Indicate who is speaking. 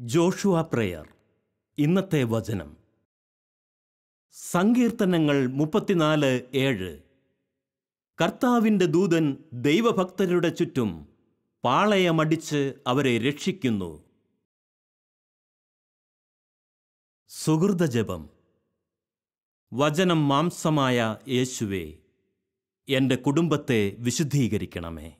Speaker 1: Joshua prayer. ഇന്നത്തെ വചനം. സങ്കീർത്തനങ്ങൾ മുപ്പത്തിനാല് ഏഴ്. കർത്താവിന്റെ ദൂതൻ ദൈവഭക്തരുടെ ചുറ്റും പാളയമടിച്ച് അവരെ രക്ഷിക്കുന്നു. സുഹൃതജപം വചനം മാംസമായ യേശുവേ എന്റെ കുടുംബത്തെ വിശുദ്ധീകരിക്കണമേ.